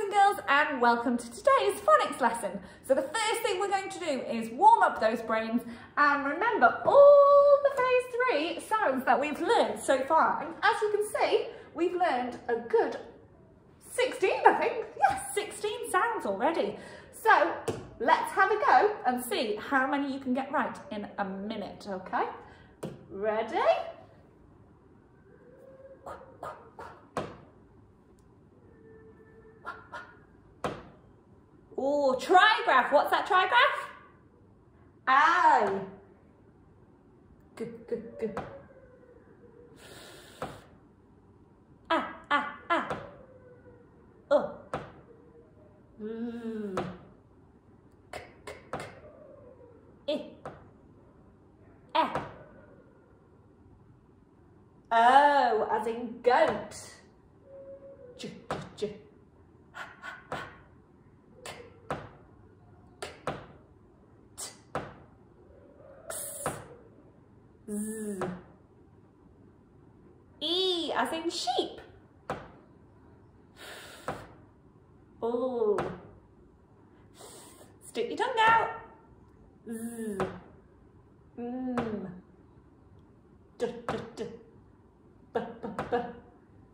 and girls and welcome to today's phonics lesson. So the first thing we're going to do is warm up those brains and remember all the phase three sounds that we've learned so far. And as you can see, we've learned a good 16, I think. Yes, 16 sounds already. So let's have a go and see how many you can get right in a minute, okay? Ready? Oh, trigraph. What's that trigraph? I. Good, good, good. Ah, ah, ah. Oh. Mm. K, k, k. I. Eh. Oh, as in goat. J, j, j. Z. E as in sheep. Oh. Stick your tongue out.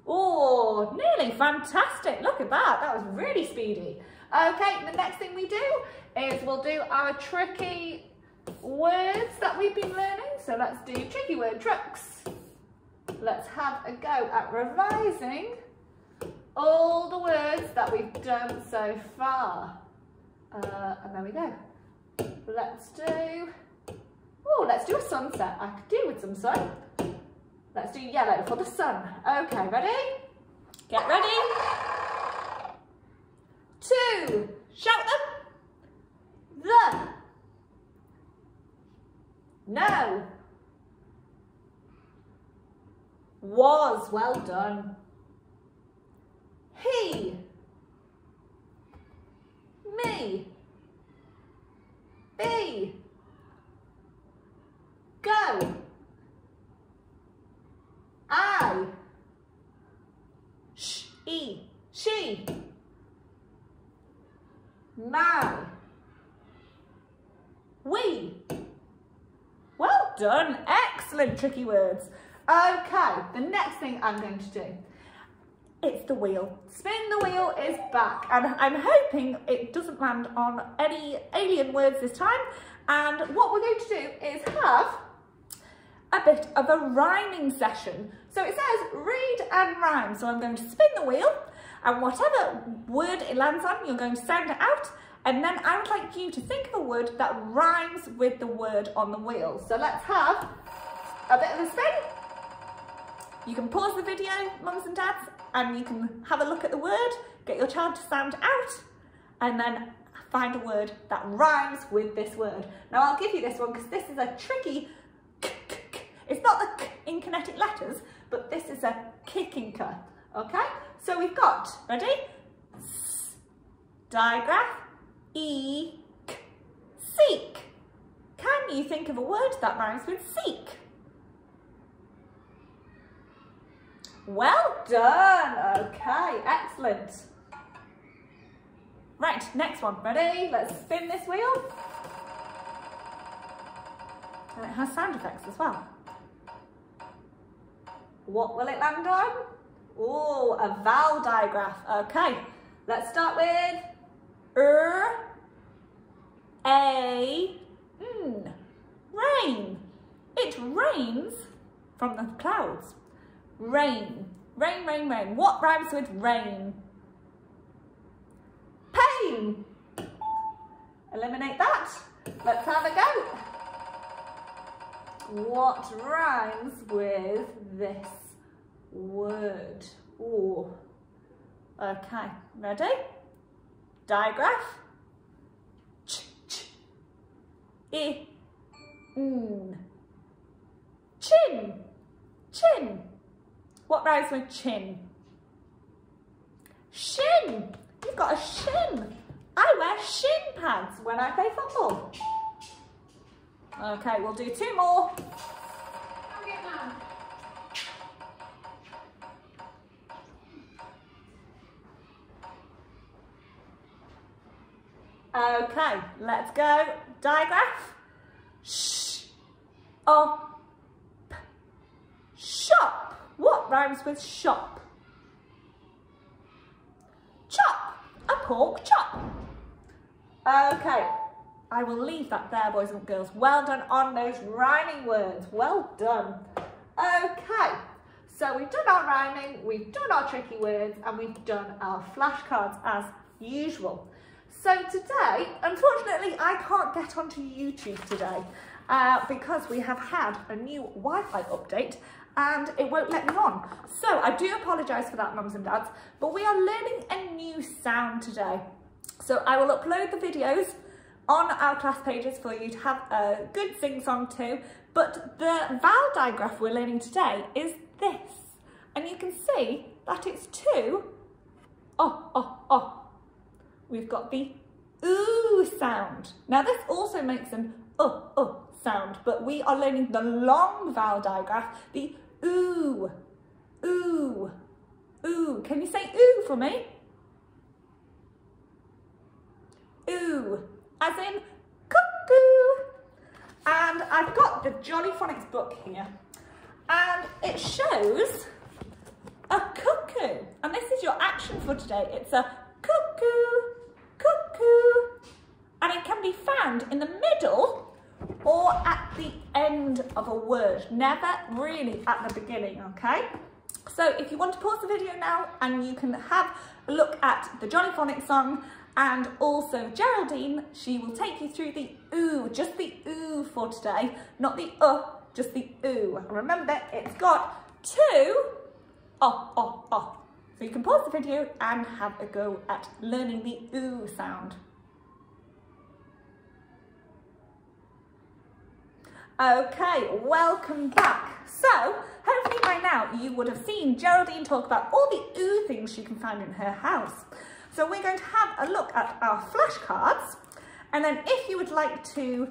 Oh, nearly fantastic. Look at that. That was really speedy. Okay, the next thing we do is we'll do our tricky words that we've been learning. So let's do tricky word trucks. Let's have a go at revising all the words that we've done so far. Uh, and there we go. Let's do, oh, let's do a sunset. I could do with some sun. Let's do yellow for the sun. Okay, ready? Get ready. Two, shout them. The, no. Was, well done. He. Me. Be. Go. I. She. She. My. We Well done. Excellent tricky words. Okay, the next thing I'm going to do, it's the wheel. Spin the wheel is back and I'm hoping it doesn't land on any alien words this time. And what we're going to do is have a bit of a rhyming session. So it says read and rhyme. So I'm going to spin the wheel and whatever word it lands on, you're going to sound it out and then I would like you to think of a word that rhymes with the word on the wheel. So let's have a bit of a spin. You can pause the video, mums and dads, and you can have a look at the word, get your child to sound out, and then find a word that rhymes with this word. Now I'll give you this one because this is a tricky k, k, k. It's not the k in kinetic letters, but this is a kicking k, okay? So we've got, ready? S, digraph, eek, seek. Can you think of a word that rhymes with seek? Well done. Okay, excellent. Right, next one. Ready? Let's spin this wheel. And it has sound effects as well. What will it land on? Oh, a vowel digraph. Okay, let's start with er, a, n, rain. It rains from the clouds. Rain, rain, rain, rain. What rhymes with rain? Pain. Eliminate that. Let's have a go. What rhymes with this word? Oh. Okay, ready? Digraph. Ch, ch. I, n. Chin. Chin. What rhymes with chin? Shin. You've got a shin. I wear shin pads when I play football. Okay, we'll do two more. Okay, let's go. Digraph. Sh. Oh. Shop. Rhymes with shop? Chop. A pork chop. Okay, I will leave that there, boys and girls. Well done on those rhyming words. Well done. Okay, so we've done our rhyming, we've done our tricky words, and we've done our flashcards as usual. So today, unfortunately, I can't get onto YouTube today uh, because we have had a new Wi-Fi update and it won't let me on. So I do apologise for that, mums and dads, but we are learning a new sound today. So I will upload the videos on our class pages for you to have a good sing-song too. But the vowel digraph we're learning today is this. And you can see that it's two, oh, oh, oh. We've got the ooh sound. Now this also makes an uh, uh sound, but we are learning the long vowel digraph, the ooh, ooh, ooh. Can you say ooh for me? ooh, as in cuckoo. And I've got the Jolly Phonics book here and it shows a cuckoo. And this is your action for today. It's a cuckoo, cuckoo. And it can be found in the middle or at the end of a word, never really at the beginning, okay? So if you want to pause the video now and you can have a look at the Jolly Phonics song and also Geraldine, she will take you through the ooh, just the ooh for today, not the uh, just the ooh. Remember, it's got two oh, oh, oh. So you can pause the video and have a go at learning the ooh sound. Okay, welcome back. So, hopefully by now you would have seen Geraldine talk about all the ooh things she can find in her house. So we're going to have a look at our flashcards. And then if you would like to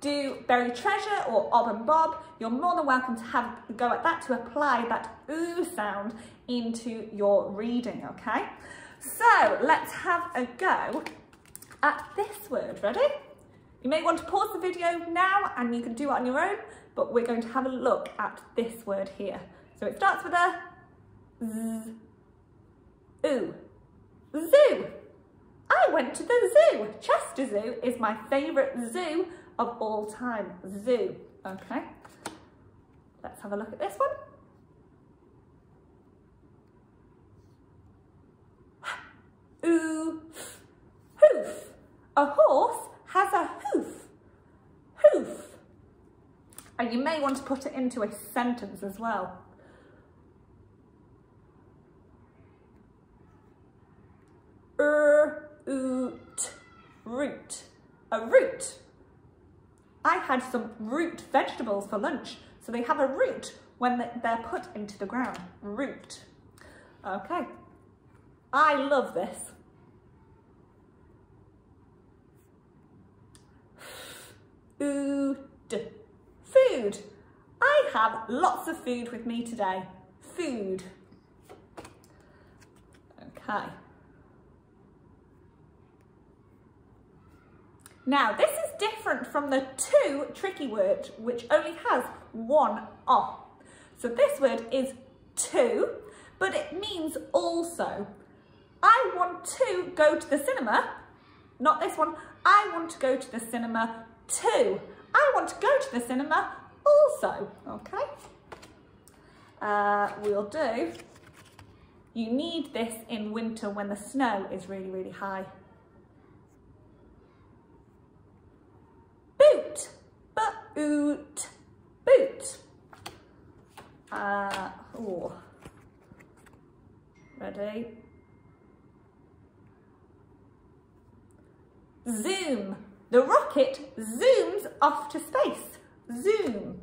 do Bury Treasure or Obb and Bob, you're more than welcome to have a go at that to apply that ooh sound into your reading, okay? So let's have a go at this word. Ready? You may want to pause the video now and you can do it on your own, but we're going to have a look at this word here. So it starts with a z, ooh. Zoo. I went to the zoo. Chester Zoo is my favourite zoo of all time. Zoo. Okay. Let's have a look at this one. Ooh, hoof. A horse has a hoof. Hoof. And you may want to put it into a sentence as well. er, oot, root. A root. I had some root vegetables for lunch. So they have a root when they're put into the ground. Root. Okay. I love this. Food. Food. I have lots of food with me today. Food. Okay. Now, this is different from the two tricky words, which only has one O. So this word is to, but it means also. I want to go to the cinema, not this one. I want to go to the cinema too. I want to go to the cinema also, okay? Uh, we'll do. You need this in winter when the snow is really, really high. boot, boot. Uh, oh. Ready? Zoom. The rocket zooms off to space. Zoom.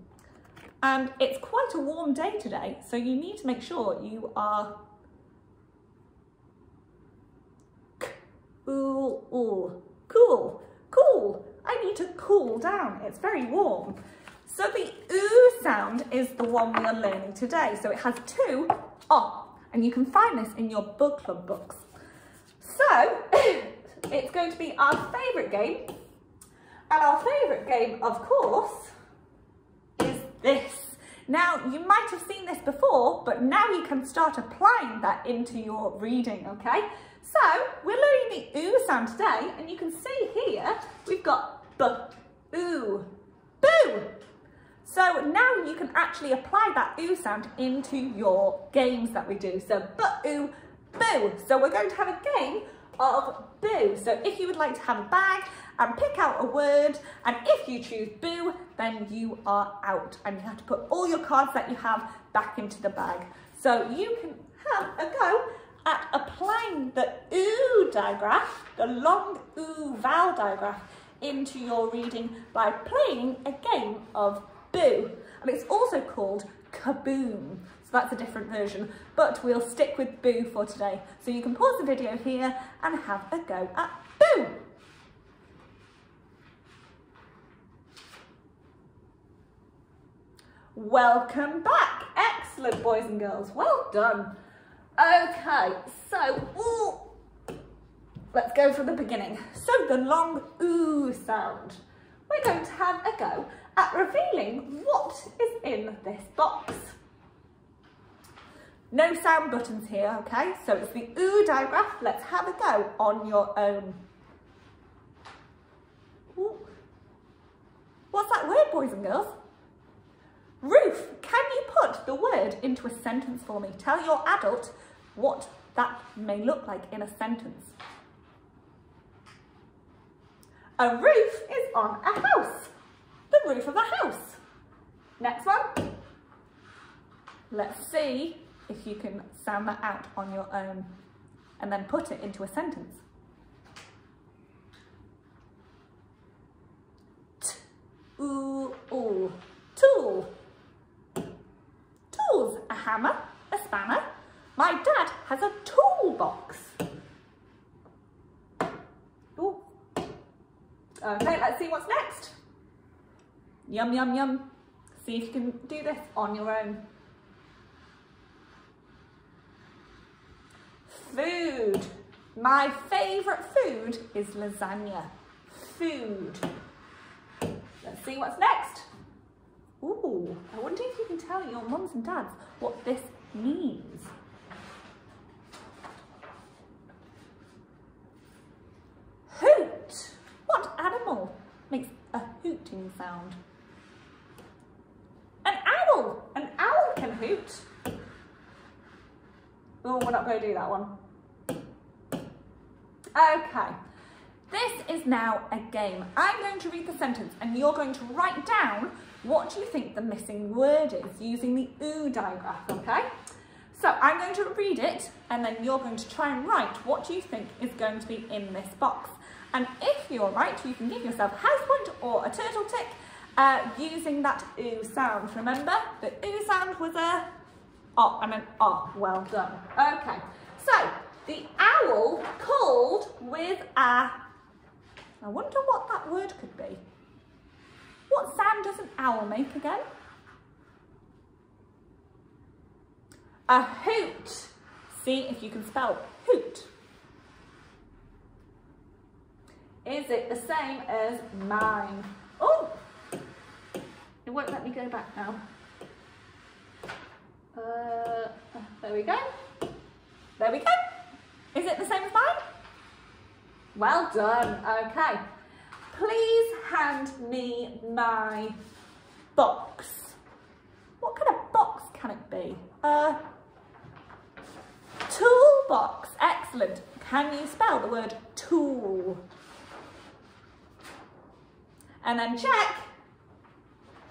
And it's quite a warm day today, so you need to make sure you are cool, cool, cool. I need to cool down. It's very warm. So the oo sound is the one we are learning today. So it has two oh, and you can find this in your book club books. So it's going to be our favourite game. And our favourite game, of course, is this. Now, you might have seen this before, but now you can start applying that into your reading, okay? So, we're learning the oo sound today, and you can see here, we've got b, oo, boo. So now you can actually apply that oo sound into your games that we do. So b, oo, boo. So we're going to have a game of boo. So if you would like to have a bag and pick out a word, and if you choose boo, then you are out and you have to put all your cards that you have back into the bag. So you can have a go at applying the oo digraph, the long oo vowel digraph, into your reading by playing a game of boo. And it's also called kaboom. So that's a different version, but we'll stick with boo for today. So you can pause the video here and have a go at boo. Welcome back. Excellent, boys and girls. Well done. Okay, so, ooh, let's go from the beginning. So the long oo sound. We're going to have a go at revealing what is in this box. No sound buttons here, okay? So it's the oo digraph. Let's have a go on your own. Ooh. What's that word, boys and girls? Roof, can you put the word into a sentence for me? Tell your adult what that may look like in a sentence. A roof is on a house. The roof of a house. Next one. Let's see if you can sound that out on your own and then put it into a sentence. T, oo, oo. Tool. Tools. A hammer, a spanner. My dad has a toolbox. Ooh. Okay, let's see what's next. Yum, yum, yum. See if you can do this on your own. Food. My favourite food is lasagna. Food. Let's see what's next. Ooh, I wonder if you can tell your mums and dads what this means. Hoot. What animal makes a hooting sound? An owl. An owl can hoot. Oh, we're not going to do that one. Okay. This is now a game. I'm going to read the sentence and you're going to write down what you think the missing word is using the oo digraph, okay? So I'm going to read it and then you're going to try and write what you think is going to be in this box. And if you're right, you can give yourself a house point or a turtle tick uh, using that oo sound. Remember, the oo sound was a oh and an oh. Well done. Okay, so the owl called with a, I wonder what that word could be. What sound does an owl make again? A hoot. See if you can spell hoot. Is it the same as mine? Oh, it won't let me go back now. Uh, there we go. There we go. Is it the same as mine? Well done. Okay. Please hand me my box. What kind of box can it be? A toolbox. Excellent. Can you spell the word tool? And then check.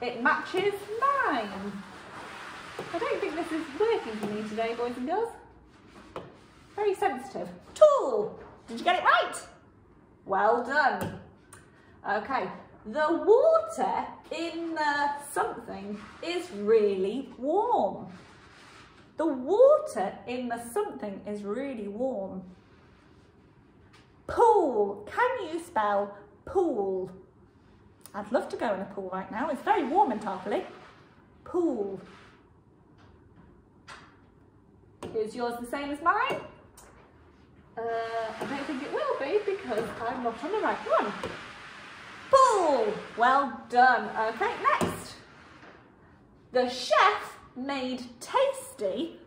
It matches mine. I don't think this is working for me today, boys and girls. Very sensitive. Tool. Did you get it right? Well done. Okay, the water in the something is really warm. The water in the something is really warm. Pool. Can you spell pool? I'd love to go in a pool right now. It's very warm in Tarporley. Pool. Is yours the same as mine? Uh, I don't think it will be. because I'm not on the right one. Pool. Well done. Okay, next. The chef made tasty.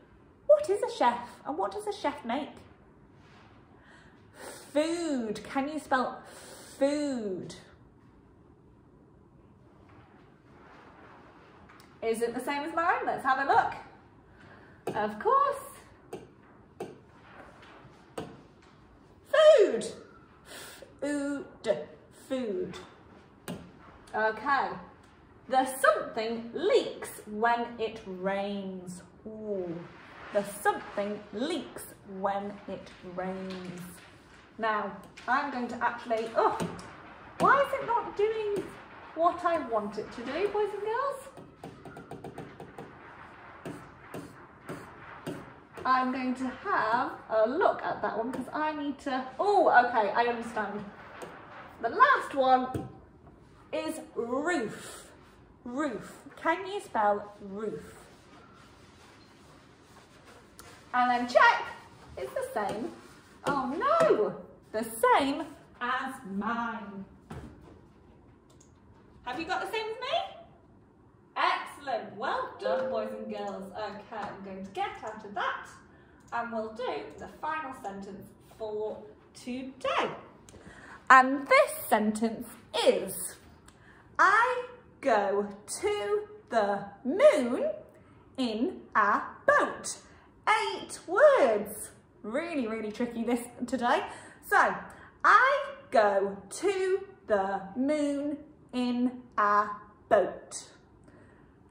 What is a chef and what does a chef make? Food. Can you spell food? Is it the same as mine? Let's have a look. Of course. Food. Food. Food. Okay. The something leaks when it rains. Ooh. The something leaks when it rains. Now, I'm going to actually, oh, why is it not doing what I want it to do, boys and girls? I'm going to have a look at that one because I need to, oh, okay, I understand. The last one is roof. Roof. Can you spell roof? And then check, it's the same. Oh no, the same as mine. Have you got the same as me? Excellent, well done boys and girls. Okay, I'm going to get out of that and we'll do the final sentence for today. And this sentence is, I go to the moon in a boat. Eight words. Really, really tricky this today. So, I go to the moon in a boat.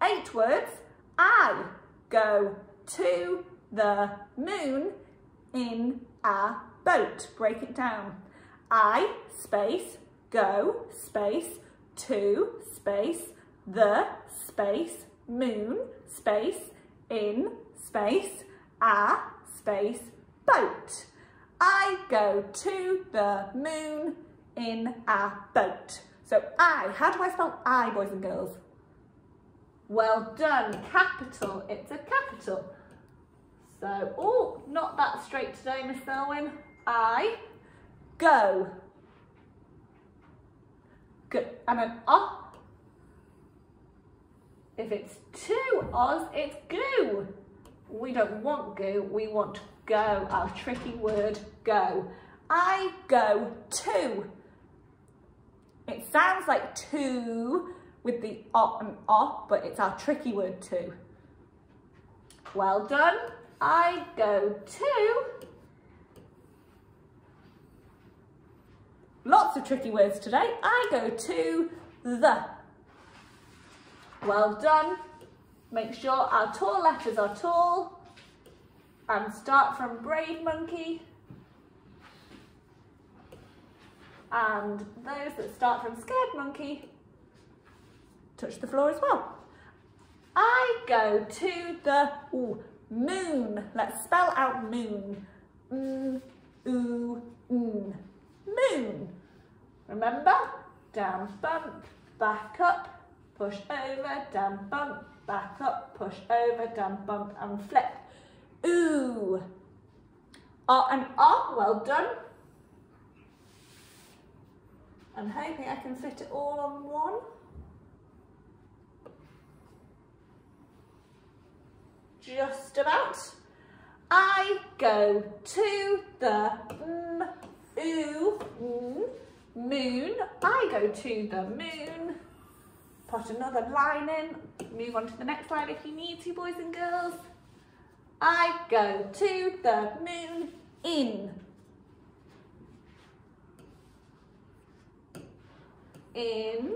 Eight words. I go to the moon in a boat. Break it down. I space go space to space the space moon space in space a space boat. I go to the moon in a boat. So I, how do I spell I, boys and girls? Well done, capital, it's a capital. So, oh, not that straight today, Miss Selwyn. I go. Good, and an ah. If it's two O's, it's goo. We don't want goo, we want go, our tricky word go. I go to. It sounds like to with the o and o, but it's our tricky word too. Well done. I go to. Lots of tricky words today. I go to the. Well done. Make sure our tall letters are tall and start from brave monkey and those that start from scared monkey touch the floor as well. I go to the ooh, moon. Let's spell out moon. Mm. Moon. Remember? Down, bump, back up, push over, down, bump, back up, push over, down, bump, and flip. Ooh. Ah and ah, well done. I'm hoping I can fit it all on one. Just about. I go to the mm, ooh, mm, moon. I go to the moon. Put another line in. Move on to the next line if you need to, boys and girls. I go to the moon in. In.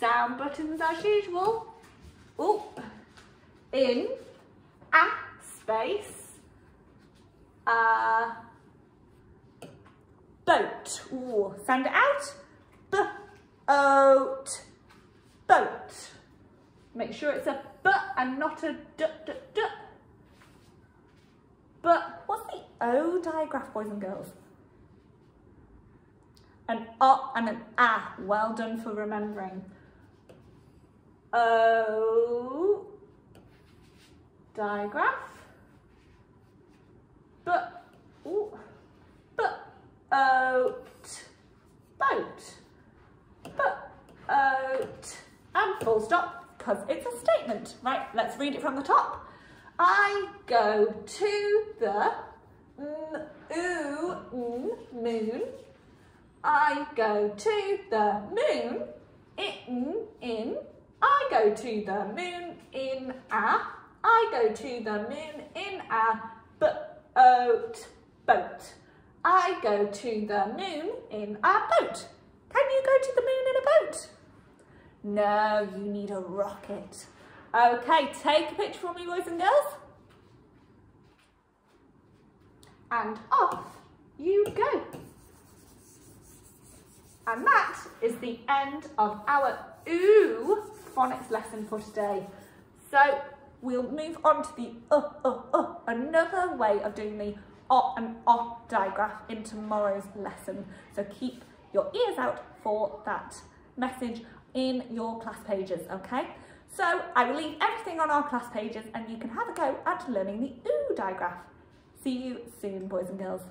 Sound buttons as usual. Oh, in a space. A boat. Ooh, sound it out. B oat. Boat. Make sure it's a b and not a d d d. But what's the O digraph, boys and girls? An O and an A. Well done for remembering. O digraph. But, ooh, but, boat, boat, boat, and full stop, because it's a statement. Right, let's read it from the top. I go to the ooh, moon. I go to the moon in, in. I go to the moon in a. I go to the moon in a boat, boat. I go to the moon in a boat. Can you go to the moon in a boat? No, you need a rocket. Okay, take a picture for me, boys and girls. And off you go. And that is the end of our OO phonics lesson for today. So we'll move on to the uh, uh, uh, another way of doing the o and o digraph in tomorrow's lesson. So keep your ears out for that message in your class pages, okay? So I will leave everything on our class pages and you can have a go at learning the OO digraph. See you soon, boys and girls.